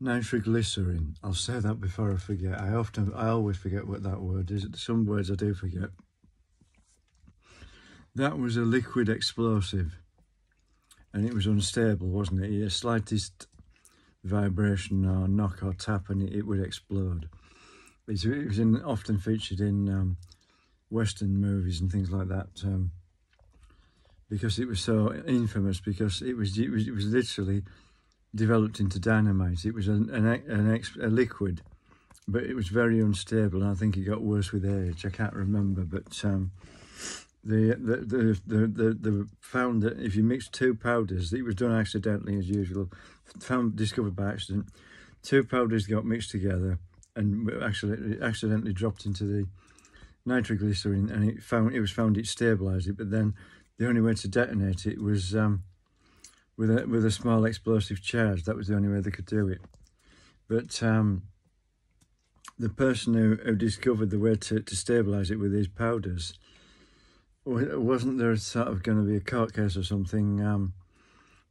Nitroglycerin. I'll say that before I forget. I often, I always forget what that word is. Some words I do forget. That was a liquid explosive and it was unstable, wasn't it? The slightest vibration or knock or tap and it, would explode. It was in, often featured in um, Western movies and things like that um, because it was so infamous because it was, it was, it was literally developed into dynamite. It was an, an, an ex, a liquid, but it was very unstable, and I think it got worse with age. I can't remember, but um, the, the, the, the, the, the found that if you mix two powders, it was done accidentally as usual, found discovered by accident. Two powders got mixed together and actually accidentally dropped into the nitroglycerin, and it found it was found it stabilised it. But then the only way to detonate it was um, with a with a small explosive charge. That was the only way they could do it. But um, the person who, who discovered the way to, to stabilise it with these powders, wasn't there sort of going to be a court case or something? Um,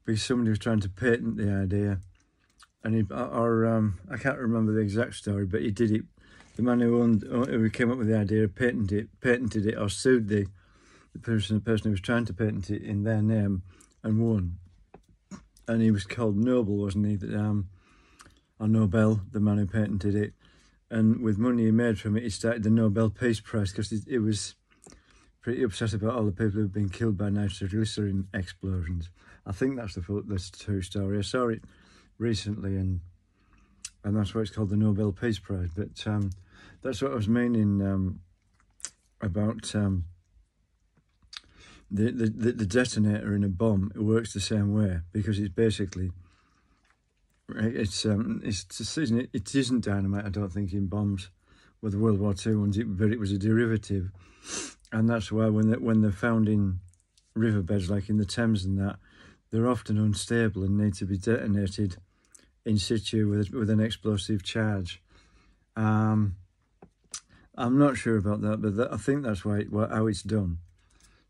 because somebody was trying to patent the idea, and he or um, I can't remember the exact story, but he did it. The man who owned, who came up with the idea, patented it, patented it, or sued the the person, the person who was trying to patent it in their name, and won and he was called Noble, wasn't he? Um, or Nobel, the man who patented it, and with money he made from it, he started the Nobel Peace Prize because it, it, was pretty upset about all the people who've been killed by nitroglycerin explosions. I think that's the that's the true story. I saw it recently, and and that's why it's called the Nobel Peace Prize. But um, that's what I was meaning um, about um, the, the, the detonator in a bomb it works the same way because it's basically it's um it's it, it isn't dynamite I don't think in bombs with World War II ones it, but it was a derivative. And that's why when they, when they're found in riverbeds like in the Thames and that they're often unstable and need to be detonated in situ with with an explosive charge. Um I'm not sure about that but that, I think that's why how it's done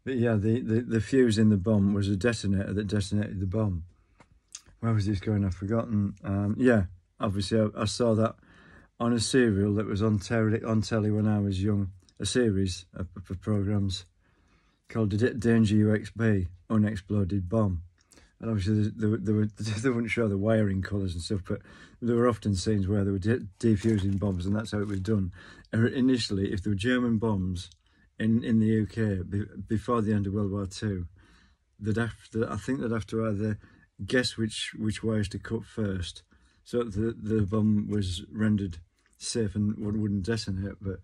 but yeah, the, the, the fuse in the bomb was a detonator that detonated the bomb. Where was this going? I've forgotten. Um, yeah, obviously I, I, saw that on a serial that was on telly, on telly when I was young. A series of, of programs called Danger UXB, Unexploded Bomb. And obviously they, they, they, were, they wouldn't show the wiring colours and stuff, but there were often scenes where they were de defusing bombs and that's how it was done. Initially, if there were German bombs in, in the UK be, before the end of World War II, they'd have I think have to either guess which, which wires to cut first so the, the bomb was rendered safe and wouldn't detonate. But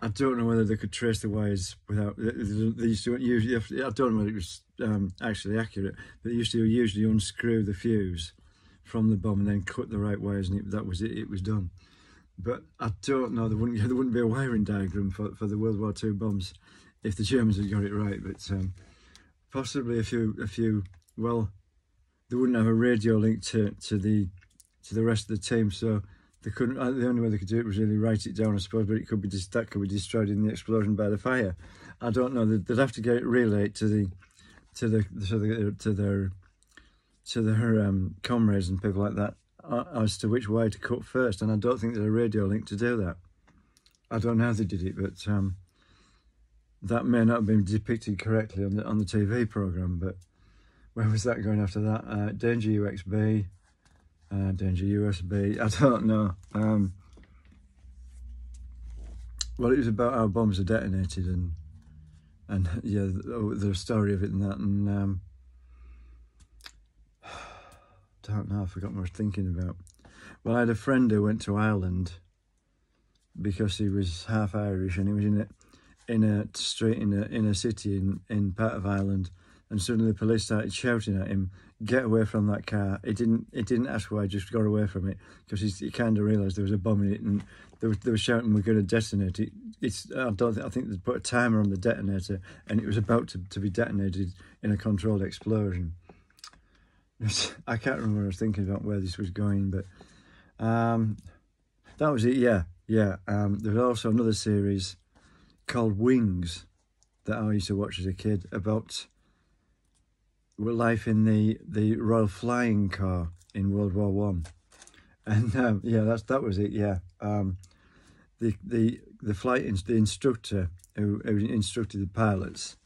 I don't know whether they could trace the wires without. They used to usually. I don't know whether it was um, actually accurate, but they used to usually unscrew the fuse from the bomb and then cut the right wires, and it, that was it. It was done. But I don't know, there wouldn't, there wouldn't be a wiring diagram for, for the World War II bombs if the Germans had got it right. But um, possibly a few, a few, well, they wouldn't have a radio link to, to the to the rest of the team, so they couldn't. Uh, the only way they could do it was really write it down, I suppose. But it could be just that could be destroyed in the explosion by the fire. I don't know. They'd, they'd have to get it relayed to the to the to the to their to their um, comrades and people like that as to which way to cut first, and I don't think there's a radio link to do that. I don't know how they did it, but um, that may not have been depicted correctly on the on the TV program. But where was that going after that? Uh, Danger UXB, uh, Danger USB. I don't know. Um, well, it was about how bombs are detonated and and yeah, the, the story of it and that and. Um, don't know, I forgot what I was thinking about. Well, I had a friend who went to Ireland because he was half Irish and he was in a, in a street in a, in a city in, in part of Ireland and suddenly the police started shouting at him, get away from that car. He didn't He didn't ask why, he just got away from it because he, he kind of realised there was a bomb in it and they were, they were shouting we're going to detonate it. It's, I don't think, I think they put a timer on the detonator and it was about to, to be detonated in a controlled explosion. I can't remember I was thinking about where this was going, but um, that was it. Yeah, yeah. Um, there was also another series called Wings that I used to watch as a kid about life in the the Royal Flying Corps in World War One, And um, yeah, that's that was it. Yeah, um, the the the flight the instructor who, who, instructed the pilots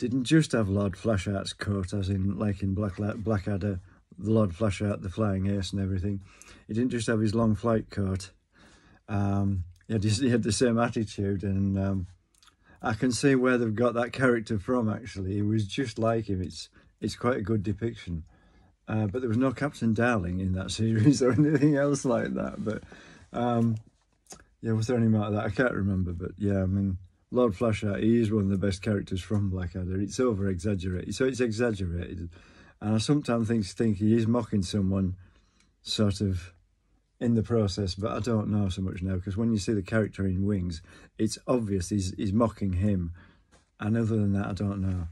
didn't just have Lord Flashheart's coat, as in like in Black Blackadder, the Lord Flashheart, the flying ace, and everything. He didn't just have his long flight coat. Um, he, had, he had the same attitude, and um, I can see where they've got that character from. Actually, he was just like him. It's it's quite a good depiction. Uh, but there was no Captain Darling in that series or anything else like that. But um, yeah, was there any more of that? I can't remember. But yeah, I mean, Lord Flashheart, he is one of the best characters from Blackadder. It's over exaggerated, so it's exaggerated, and I sometimes think think he is mocking someone, sort of, in the process. But I don't know so much now because when you see the character in Wings, it's obvious he's he's mocking him, and other than that, I don't know.